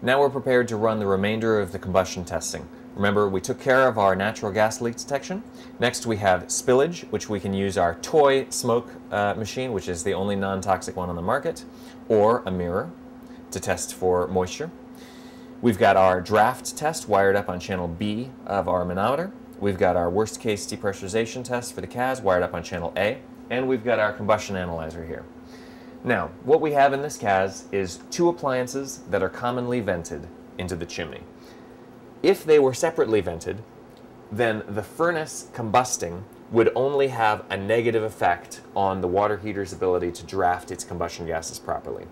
Now we're prepared to run the remainder of the combustion testing. Remember, we took care of our natural gas leak detection. Next, we have spillage, which we can use our toy smoke uh, machine, which is the only non-toxic one on the market, or a mirror to test for moisture. We've got our draft test wired up on channel B of our manometer. We've got our worst case depressurization test for the CAZ wired up on channel A, and we've got our combustion analyzer here. Now, what we have in this CAZ is two appliances that are commonly vented into the chimney. If they were separately vented, then the furnace combusting would only have a negative effect on the water heater's ability to draft its combustion gases properly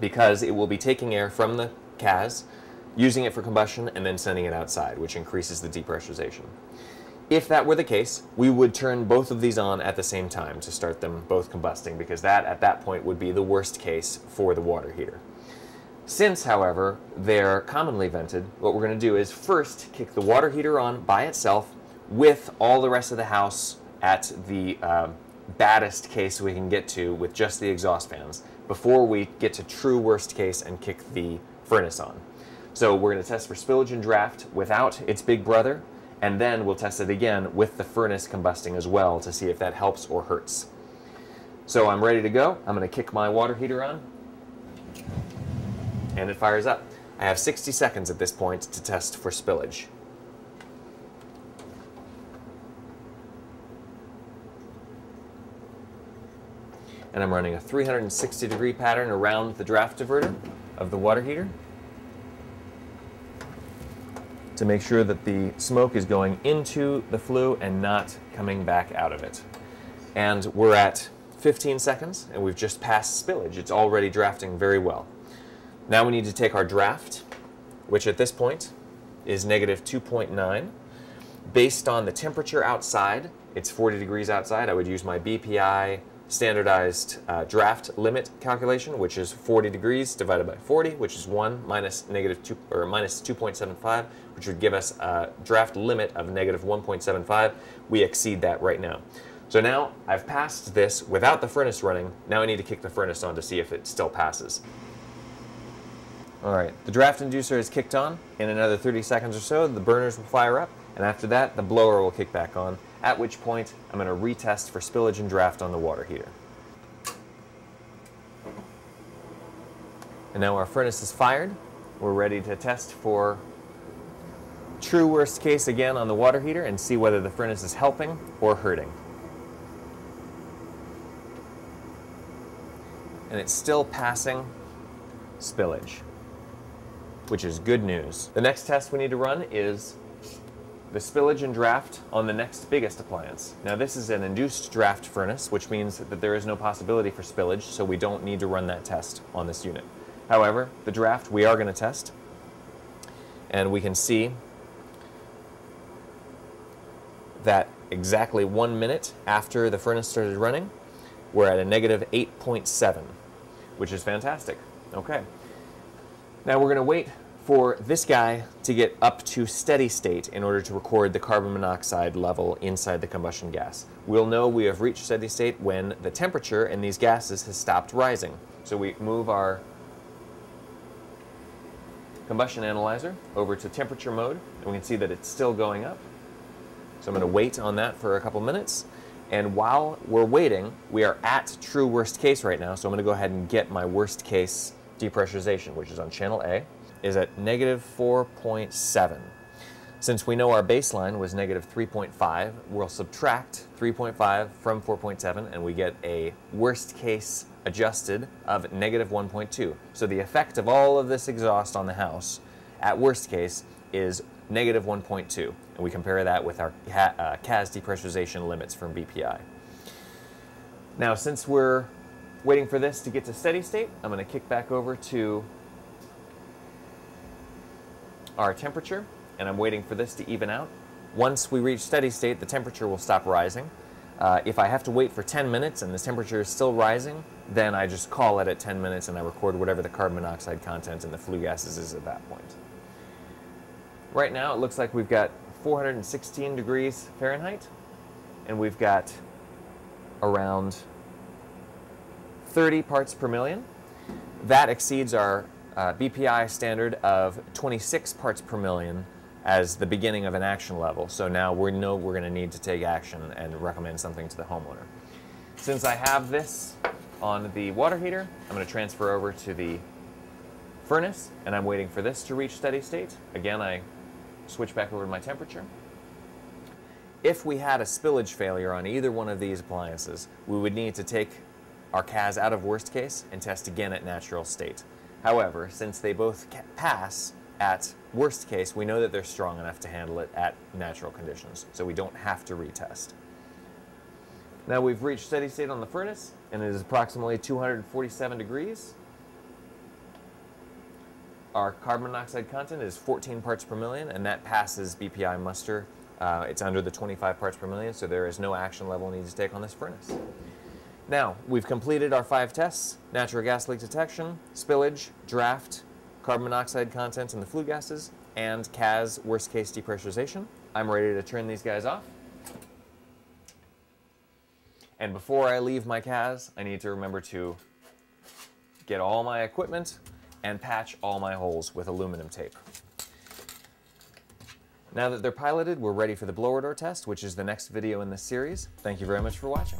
because it will be taking air from the CAZ, using it for combustion, and then sending it outside, which increases the depressurization. If that were the case, we would turn both of these on at the same time to start them both combusting because that at that point would be the worst case for the water heater. Since, however, they're commonly vented, what we're going to do is first kick the water heater on by itself with all the rest of the house at the uh, baddest case we can get to with just the exhaust fans before we get to true worst case and kick the furnace on. So we're going to test for spillage and draft without its big brother and then we'll test it again with the furnace combusting as well to see if that helps or hurts. So I'm ready to go. I'm going to kick my water heater on, and it fires up. I have 60 seconds at this point to test for spillage. And I'm running a 360 degree pattern around the draft diverter of the water heater to make sure that the smoke is going into the flue and not coming back out of it. And we're at 15 seconds and we've just passed spillage. It's already drafting very well. Now we need to take our draft, which at this point is negative 2.9. Based on the temperature outside, it's 40 degrees outside, I would use my BPI standardized uh, draft limit calculation, which is 40 degrees divided by 40, which is 1 minus negative 2 or minus 2.75, which would give us a draft limit of negative 1.75. We exceed that right now. So now I've passed this without the furnace running. Now I need to kick the furnace on to see if it still passes. All right, the draft inducer is kicked on. In another 30 seconds or so, the burners will fire up, and after that, the blower will kick back on at which point I'm going to retest for spillage and draft on the water heater. And now our furnace is fired. We're ready to test for true worst case again on the water heater and see whether the furnace is helping or hurting. And it's still passing spillage, which is good news. The next test we need to run is the spillage and draft on the next biggest appliance. Now this is an induced draft furnace, which means that there is no possibility for spillage, so we don't need to run that test on this unit. However, the draft we are going to test, and we can see that exactly one minute after the furnace started running, we're at a negative 8.7, which is fantastic. Okay. Now we're going to wait for this guy to get up to steady state in order to record the carbon monoxide level inside the combustion gas. We'll know we have reached steady state when the temperature in these gases has stopped rising. So we move our combustion analyzer over to temperature mode, and we can see that it's still going up. So I'm going to wait on that for a couple minutes. And while we're waiting, we are at true worst case right now, so I'm going to go ahead and get my worst case depressurization, which is on channel A is at negative 4.7. Since we know our baseline was negative 3.5, we'll subtract 3.5 from 4.7 and we get a worst case adjusted of negative 1.2. So the effect of all of this exhaust on the house at worst case is negative 1.2. And we compare that with our uh, CAZ depressurization limits from BPI. Now, since we're waiting for this to get to steady state, I'm going to kick back over to our temperature, and I'm waiting for this to even out. Once we reach steady state, the temperature will stop rising. Uh, if I have to wait for 10 minutes and the temperature is still rising, then I just call it at 10 minutes and I record whatever the carbon monoxide content in the flue gases is at that point. Right now, it looks like we've got 416 degrees Fahrenheit, and we've got around 30 parts per million. That exceeds our uh, BPI standard of 26 parts per million as the beginning of an action level. So now we know we're going to need to take action and recommend something to the homeowner. Since I have this on the water heater, I'm going to transfer over to the furnace and I'm waiting for this to reach steady state. Again, I switch back over to my temperature. If we had a spillage failure on either one of these appliances, we would need to take our CAZ out of worst case and test again at natural state. However, since they both pass at worst case, we know that they're strong enough to handle it at natural conditions, so we don't have to retest. Now we've reached steady state on the furnace, and it is approximately 247 degrees. Our carbon monoxide content is 14 parts per million, and that passes BPI muster. Uh, it's under the 25 parts per million, so there is no action level needed to take on this furnace. Now, we've completed our five tests, natural gas leak detection, spillage, draft, carbon monoxide content in the flue gases, and CAZ worst case depressurization. I'm ready to turn these guys off. And before I leave my CAZ, I need to remember to get all my equipment and patch all my holes with aluminum tape. Now that they're piloted, we're ready for the blower door test, which is the next video in this series. Thank you very much for watching.